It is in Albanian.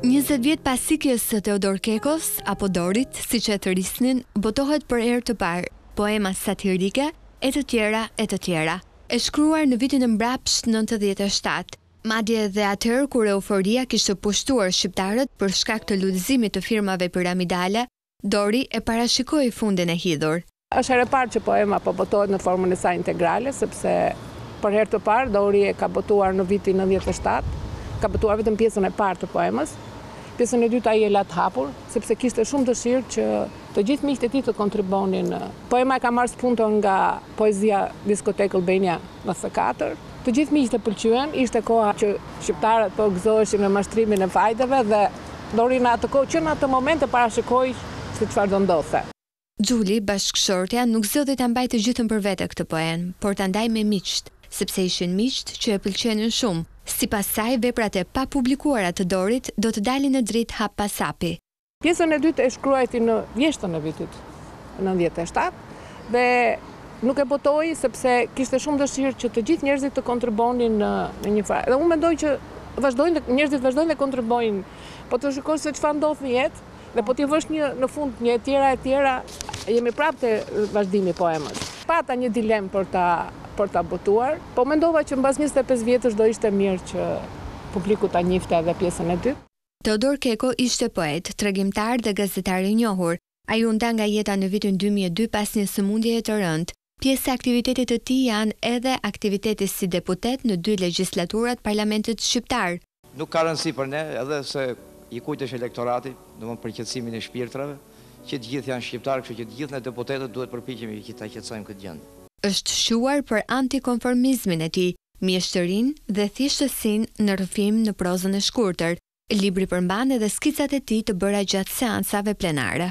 Njëzet vjet pas ikjes së Teodor Kekos, apo Dorit, siç e thërrisnin, botohet për herë të parë, poema satirike, e të tjera, e të tjera. E shkruar në vitin e mbrapsht nëntëdhjetë e shtatë, madje edhe atëherë kur euforia kishte pushtuar shqiptarët për shkak të lulëzimit të firmave piramidale, Dori e parashikoi fundin e hidhur. Është herë e parë që poema po botohet në formën e saj integrale, sepse për herë të parë Dori e ka botuar në vitin nëntëdhjetë e shtatë. Ka botuar vetëm pjesën e parë të poemës. Pjesën e dytë ai e la të hapur, sepse kishte shumë dëshirë që të gjithë miqtë e tij të kontribonin. Poema e ka marrë spunton nga poezia Diskotekë Albania në tetëdhjetë e katër. Të gjithë miqtë e pëlqyen, ishte koha që shqiptarët po gëzoheshin me mashtrimin e fajdeve dhe Dori në atë kohë, që në atë moment e parashikoi se çfarë do ndodhte. Xhuli, bashkëshortja, nuk zgjodhi ta mbajë të gjithën për vete këtë poemë, por ta ndajë me miqtë, sepse ishin miqtë që e pëlqenin shumë. Sipas saj, veprat e papublikuara të Dorit do të dalin në dritë hap pas hapi. Pjesën e dytë e shkruajti në vjeshtën e vitit nëntëdhjetë e shtatë dhe nuk e botoi sepse kishte shumë dëshirë që të gjithë njerëzit të kontribonin në një farë. Dhe unë mendoj që vazhdojnë njerëzit vazhdojnë dhe kontribojnë. Po të shikosh se çfarë ndodh në jetë dhe po t'i vësh një në fund një e tjera e tjera, jemi prapë te vazhdimi i poemës. Pata një dilemë për ta për ta botuar, po mendova që mbas 25 vjetësh do ishte mirë që publiku ta njihte edhe pjesën e dytë. Teodor Keko ishte poet, tregimtar dhe gazetar i njohur. Ai u nda nga jeta në vitin dy mijë e dy pas një sëmundjeje të rëndë. Pjesë e aktivitetit të tij janë edhe aktiviteti si deputet në dy legjislatura të parlamentit shqiptar. Nuk ka rëndësi për ne, edhe se i kujt është elektorati, domthonë për qetësimin e shpirtrave, që të gjithë janë shqiptarë, kështu që të gjithë ne deputetët duhet përpiqemi që ta qetësojmë këtë gjendje. Është shquar për antikonformizmin e tij, mjeshtërinë dhe thjeshtësinë në rrëfim në prozën e shkurtër, libri përmban edhe skicat e tij të bëra gjatë seancave plenare.